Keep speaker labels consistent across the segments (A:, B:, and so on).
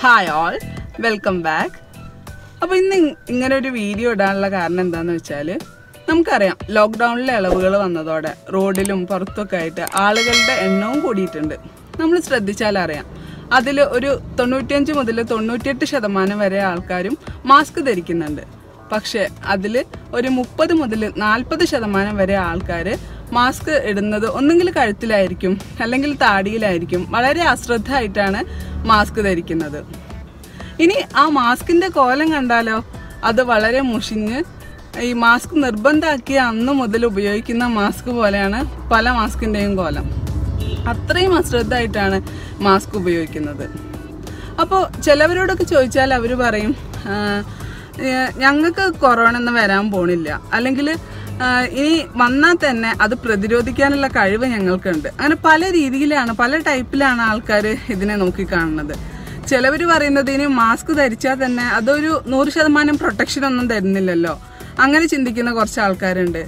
A: Hi all welcome back അപ്പോൾ ഇന്ന് ഇങ്ങനെ ഒരു വീഡിയോ ഇടാനുള്ള കാരണം എന്താണെന്ന് വെച്ചാൽ നമുക്കറിയാം ലോക്ക്ഡൗണിലെ ഇളവുകൾ വന്നതോടെ റോഡിലും പുറത്തൊക്കെ ആയിട്ട് ആളുകളുടെ എണ്ണവും കൂടിയിട്ടുണ്ട്. നമ്മൾ ശ്രദ്ധിച്ചാൽ അറിയാം അതിൽ ഒരു തൊണ്ണൂറ്റിയഞ്ച് മുതൽ തൊണ്ണൂറ്റിയെട്ട് ശതമാനം വരെ ആൾക്കാരും മാസ്ക് ധരിക്കുന്നുണ്ട്. പക്ഷേ അതിൽ ഒരു മുപ്പത് മുതൽ നാൽപ്പത് ശതമാനം വരെ ആൾക്കാർ മാസ്ക് ഇടുന്നത് ഒന്നെങ്കിൽ കഴുത്തിലായിരിക്കും അല്ലെങ്കിൽ താടിയിലായിരിക്കും വളരെ അശ്രദ്ധമായിട്ടാണ് മാസ്ക് ധരിക്കുന്നത്. ഇനി ആ മാസ്കിന്റെ കോലം കണ്ടാലോ? അത് വളരെ മുഷിഞ്ഞ് ഈ മാസ്ക് നിർബന്ധമാക്കിയ അന്ന് മുതൽ ഉപയോഗിക്കുന്ന മാസ്ക് പോലെയാണ് പല മാസ്കിന്റെയും കോലം. അത്രയും അശ്രദ്ധമായിട്ടാണ് മാസ്ക് ഉപയോഗിക്കുന്നത്. അപ്പോൾ ചിലവരോടൊക്കെ ചോദിച്ചാൽ അവർ പറയും ഞങ്ങൾക്ക് കൊറോണ ഒന്നും വരാൻ പോണില്ല. അല്ലെങ്കിൽ ഇനി വന്നാൽ തന്നെ അത് പ്രതിരോധിക്കാനുള്ള കഴിവ് ഞങ്ങൾക്കുണ്ട്. അങ്ങനെ പല രീതിയിലാണ് പല ടൈപ്പിലാണ് ആൾക്കാർ ഇതിനെ നോക്കി കാണുന്നത്. ചിലവർ പറയുന്നത് ഇനി മാസ്ക് ധരിച്ചാൽ തന്നെ അതൊരു നൂറ് ശതമാനം പ്രൊട്ടക്ഷൻ ഒന്നും തരുന്നില്ലല്ലോ. അങ്ങനെ ചിന്തിക്കുന്ന കുറച്ച് ആൾക്കാരുണ്ട്.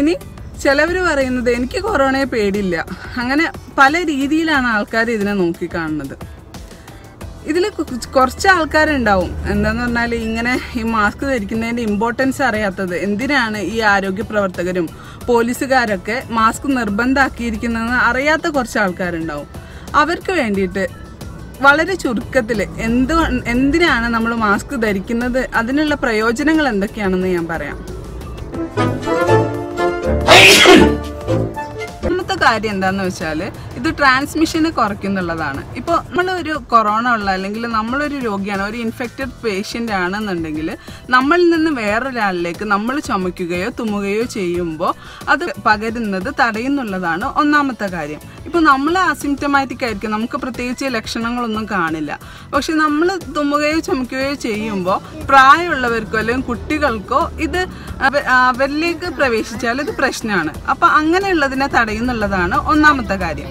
A: ഇനി ചിലവർ പറയുന്നത് എനിക്ക് കൊറോണയെ പേടിയില്ല. അങ്ങനെ പല രീതിയിലാണ് ആൾക്കാർ ഇതിനെ നോക്കിക്കാണുന്നത് ഇതിൽ കുറച്ച് ആൾക്കാരുണ്ടാവും. എന്താന്ന് പറഞ്ഞാൽ ഇങ്ങനെ ഈ മാസ്ക് ധരിക്കുന്നതിന്റെ ഇമ്പോർട്ടൻസ് അറിയാത്തത് എന്തിനാണ് ഈ ആരോഗ്യ പ്രവർത്തകരും പോലീസുകാരൊക്കെ മാസ്ക് നിർബന്ധമാക്കിയിരിക്കുന്നതെന്ന് അറിയാത്ത കുറച്ച് ആൾക്കാരുണ്ടാവും. അവർക്ക് വേണ്ടിയിട്ട് വളരെ ചുരുക്കത്തിൽ എന്ത് എന്തിനാണ് നമ്മൾ മാസ്ക് ധരിക്കുന്നത്? അതിനുള്ള പ്രയോജനങ്ങൾ എന്തൊക്കെയാണെന്ന് ഞാൻ പറയാം. ഒന്നാമത്തെ കാര്യം എന്താണെന്ന് വെച്ചാൽ ഇത് ട്രാൻസ്മിഷന് കുറയ്ക്കുന്നുള്ളതാണ്. ഇപ്പോൾ നമ്മളൊരു കൊറോണ ഉള്ള അല്ലെങ്കിൽ നമ്മളൊരു രോഗിയാണ് ഒരു ഇൻഫെക്റ്റഡ് പേഷ്യന്റ് ആണെന്നുണ്ടെങ്കിൽ നമ്മളിൽ നിന്ന് വേറൊരാളിലേക്ക് നമ്മൾ ചുമയ്ക്കുകയോ തുമ്മുകയോ ചെയ്യുമ്പോൾ അത് പകരുന്നത് തടയുന്നുള്ളതാണ് ഒന്നാമത്തെ കാര്യം. ഇപ്പോൾ നമ്മൾ അസിംറ്റമാറ്റിക് ആയിരിക്കും നമുക്ക് പ്രത്യേകിച്ച് ലക്ഷണങ്ങളൊന്നും കാണില്ല. പക്ഷെ നമ്മൾ തുമ്മുകയോ ചുമയ്ക്കുകയോ ചെയ്യുമ്പോൾ പ്രായമുള്ളവർക്കോ അല്ലെങ്കിൽ കുട്ടികൾക്കോ ഇത് അവ- അവരിലേക്ക് പ്രവേശിച്ചാൽ ഇത് പ്രശ്നമാണ്. അപ്പം അങ്ങനെയുള്ളതിനെ തടയുന്നുള്ളതാണ് ഒന്നാമത്തെ കാര്യം.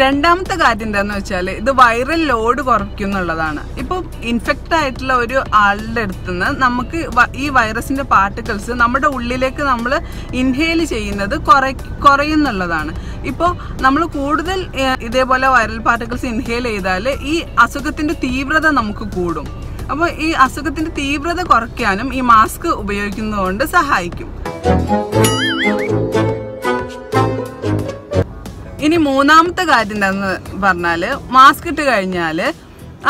A: രണ്ടാമത്തെ കാര്യം എന്താന്ന് വെച്ചാൽ ഇത് വൈറൽ ലോഡ് കുറയ്ക്കുന്നുള്ളതാണ് ഇപ്പോൾ ഇൻഫെക്റ്റ് ആയിട്ടുള്ള ഒരു ആളുടെ അടുത്ത് നിന്ന് നമുക്ക് ഈ വൈറസിന്റെ പാർട്ടിക്കിൾസ് നമ്മുടെ ഉള്ളിലേക്ക് നമ്മൾ ഇൻഹെയിൽ ചെയ്യുന്നത് കുറ കുറയുന്നുള്ളതാണ് ഇപ്പോൾ നമ്മൾ കൂടുതൽ ഇതേപോലെ വൈറൽ പാർട്ടിക്കിൾസ് ഇൻഹെയിൽ ചെയ്താൽ ഈ അസുഖത്തിന്റെ തീവ്രത നമുക്ക് കൂടും. അപ്പോൾ ഈ അസുഖത്തിന്റെ തീവ്രത കുറയ്ക്കാനും ഈ മാസ്ക് ഉപയോഗിക്കുന്നതുകൊണ്ട് സഹായിക്കും. ഇനി മൂന്നാമത്തെ കാര്യം എന്താന്ന് പറഞ്ഞാൽ മാസ്ക് ഇട്ട് കഴിഞ്ഞാൽ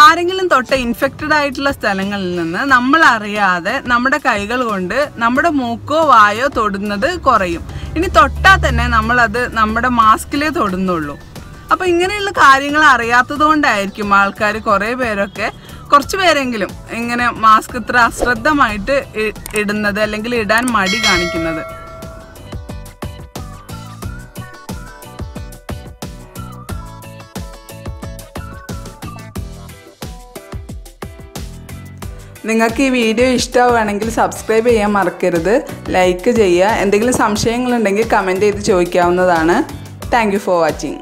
A: ആരെങ്കിലും തൊട്ട ഇൻഫെക്റ്റഡ് ആയിട്ടുള്ള സ്ഥലങ്ങളിൽ നിന്ന് നമ്മൾ അറിയാതെ നമ്മുടെ കൈകൾ കൊണ്ട് നമ്മുടെ മൂക്കോ വായോ തൊടുന്നത് കുറയും. ഇനി തൊട്ടാൽ തന്നെ നമ്മളത് നമ്മുടെ മാസ്കിലേ തൊടുന്നുള്ളൂ. അപ്പൊ ഇങ്ങനെയുള്ള കാര്യങ്ങൾ അറിയാത്തത് കൊണ്ടായിരിക്കും ആൾക്കാർ കുറെ പേരൊക്കെ കുറച്ച് പേരെങ്കിലും ഇങ്ങനെ മാസ്ക് ഇത്ര അശ്രദ്ധമായിട്ട് ഇടുന്നത് അല്ലെങ്കിൽ ഇടാൻ മടി കാണിക്കുന്നത്. നിങ്ങൾക്ക് ഈ വീഡിയോ ഇഷ്ടമാവുകയാണെങ്കിൽ സബ്സ്ക്രൈബ് ചെയ്യാൻ മറക്കരുത്. ലൈക്ക് ചെയ്യുക. എന്തെങ്കിലും സംശയങ്ങളുണ്ടെങ്കിൽ കമന്റ് ചെയ്ത് ചോദിക്കാവുന്നതാണ്. Thank for watching